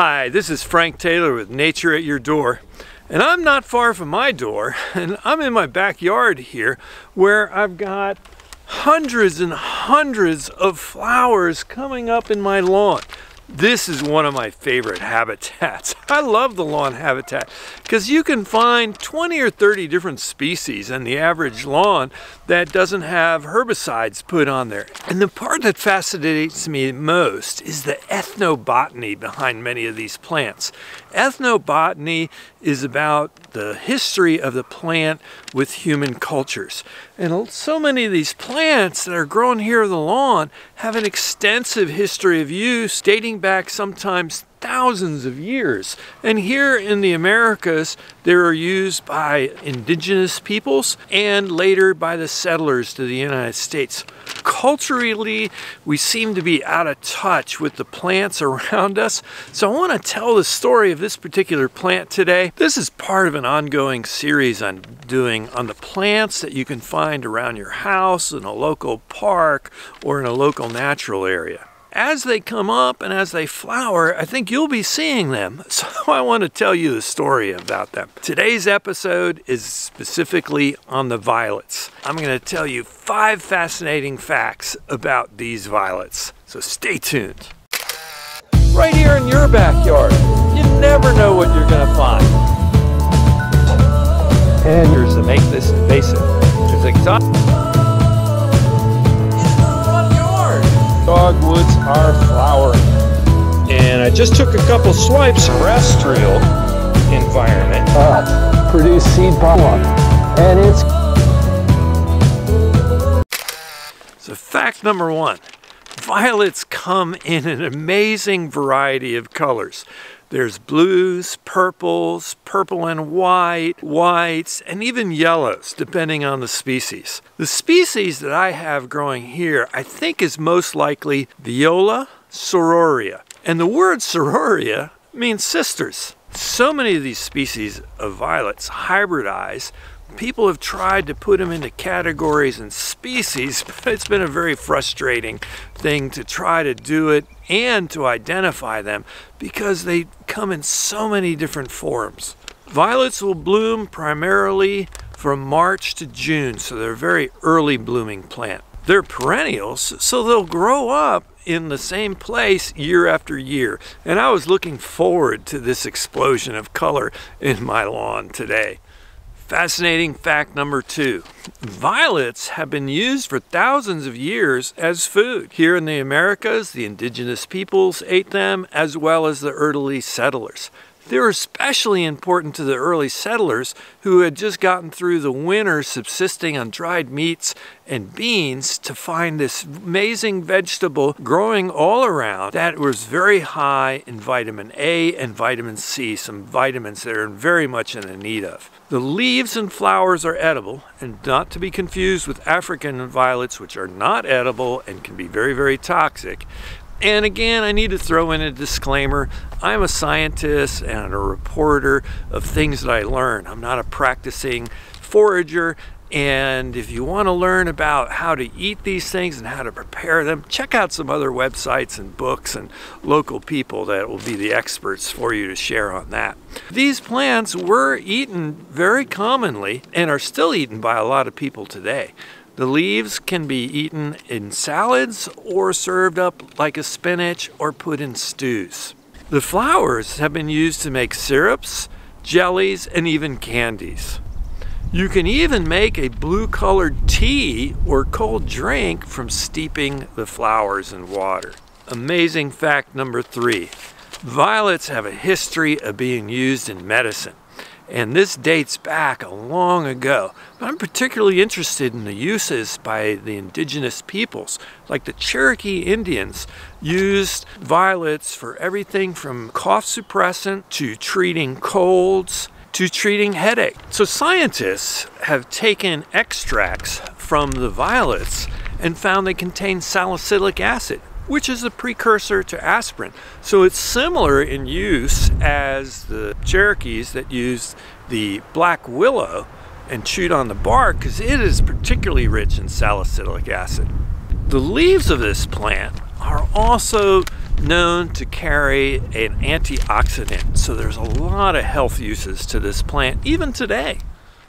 Hi, this is Frank Taylor with Nature at Your Door. And I'm not far from my door, and I'm in my backyard here where I've got hundreds and hundreds of flowers coming up in my lawn. This is one of my favorite habitats. I love the lawn habitat because you can find 20 or 30 different species in the average lawn that doesn't have herbicides put on there. And the part that fascinates me most is the ethnobotany behind many of these plants. Ethnobotany is about the history of the plant with human cultures. And so many of these plants that are grown here on the lawn have an extensive history of use dating back sometimes thousands of years. And here in the Americas, they were used by indigenous peoples and later by the settlers to the United States. Culturally, we seem to be out of touch with the plants around us. So I want to tell the story of this particular plant today. This is part of an ongoing series I'm doing on the plants that you can find around your house, in a local park, or in a local natural area as they come up and as they flower, I think you'll be seeing them. So I want to tell you the story about them. Today's episode is specifically on the violets. I'm going to tell you five fascinating facts about these violets. So stay tuned. Right here in your backyard, you never know what you're going to find. And here's to make this basic. There's exotic. Dogwoods are flowering. And I just took a couple swipes terrestrial environment. Uh, produce seed pollen. And it's... So fact number one, violets come in an amazing variety of colors. There's blues, purples, purple and white, whites, and even yellows, depending on the species. The species that I have growing here, I think is most likely Viola sororia. And the word sororia means sisters. So many of these species of violets hybridize people have tried to put them into categories and species, but it's been a very frustrating thing to try to do it and to identify them because they come in so many different forms. Violets will bloom primarily from March to June, so they're a very early blooming plant. They're perennials, so they'll grow up in the same place year after year. And I was looking forward to this explosion of color in my lawn today. Fascinating fact number two. Violets have been used for thousands of years as food. Here in the Americas, the indigenous peoples ate them as well as the early settlers. They were especially important to the early settlers who had just gotten through the winter subsisting on dried meats and beans to find this amazing vegetable growing all around that was very high in vitamin A and vitamin C, some vitamins that are very much in need of. The leaves and flowers are edible and not to be confused with African violets which are not edible and can be very, very toxic. And again, I need to throw in a disclaimer. I'm a scientist and a reporter of things that I learn. I'm not a practicing forager. And if you want to learn about how to eat these things and how to prepare them, check out some other websites and books and local people that will be the experts for you to share on that. These plants were eaten very commonly and are still eaten by a lot of people today. The leaves can be eaten in salads or served up like a spinach or put in stews. The flowers have been used to make syrups, jellies, and even candies. You can even make a blue colored tea or cold drink from steeping the flowers in water. Amazing fact number three. Violets have a history of being used in medicine. And this dates back a long ago. But I'm particularly interested in the uses by the indigenous peoples. Like the Cherokee Indians used violets for everything from cough suppressant to treating colds to treating headache. So scientists have taken extracts from the violets and found they contain salicylic acid which is a precursor to aspirin. So it's similar in use as the Cherokees that used the black willow and chewed on the bark because it is particularly rich in salicylic acid. The leaves of this plant are also known to carry an antioxidant. So there's a lot of health uses to this plant, even today.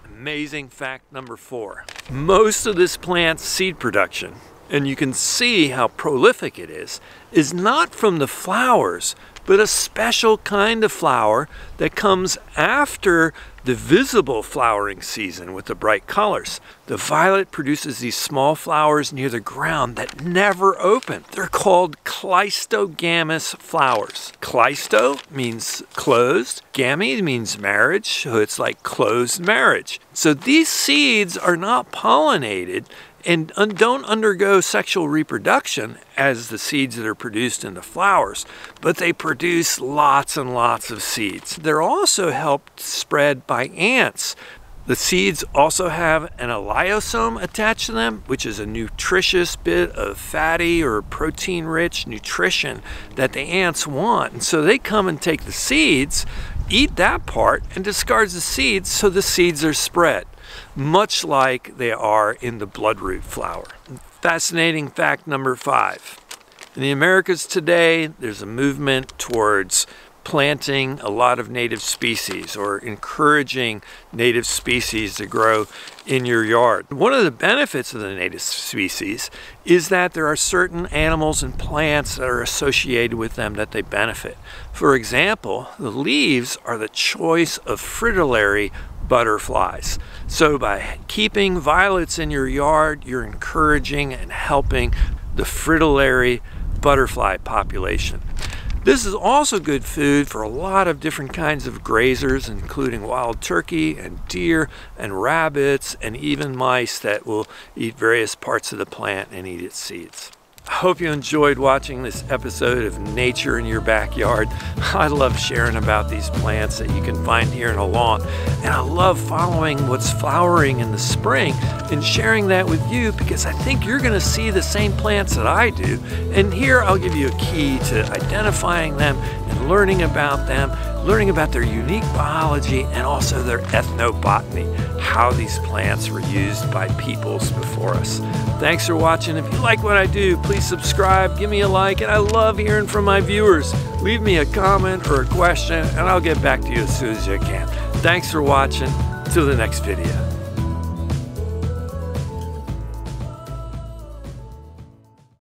Amazing fact number four. Most of this plant's seed production, and you can see how prolific it is, is not from the flowers, but a special kind of flower that comes after the visible flowering season with the bright colors. The violet produces these small flowers near the ground that never open. They're called cleistogamous flowers. Cleisto means closed, gami means marriage, so it's like closed marriage. So these seeds are not pollinated and don't undergo sexual reproduction as the seeds that are produced in the flowers, but they produce lots and lots of seeds. They're also helped spread by ants. The seeds also have an elaiosome attached to them, which is a nutritious bit of fatty or protein rich nutrition that the ants want. And so they come and take the seeds, eat that part, and discards the seeds so the seeds are spread much like they are in the bloodroot flower. Fascinating fact number five. In the Americas today, there's a movement towards planting a lot of native species or encouraging native species to grow in your yard. One of the benefits of the native species is that there are certain animals and plants that are associated with them that they benefit. For example, the leaves are the choice of fritillary butterflies. So by keeping violets in your yard, you're encouraging and helping the fritillary butterfly population. This is also good food for a lot of different kinds of grazers, including wild turkey and deer and rabbits and even mice that will eat various parts of the plant and eat its seeds. I hope you enjoyed watching this episode of Nature in Your Backyard. I love sharing about these plants that you can find here in a lawn. And I love following what's flowering in the spring and sharing that with you because I think you're going to see the same plants that I do. And here I'll give you a key to identifying them and learning about them, learning about their unique biology and also their ethnobotany, how these plants were used by peoples before us. Thanks for watching. If you like what I do, please subscribe, give me a like, and I love hearing from my viewers. Leave me a comment or a question, and I'll get back to you as soon as I can. Thanks for watching. Till the next video.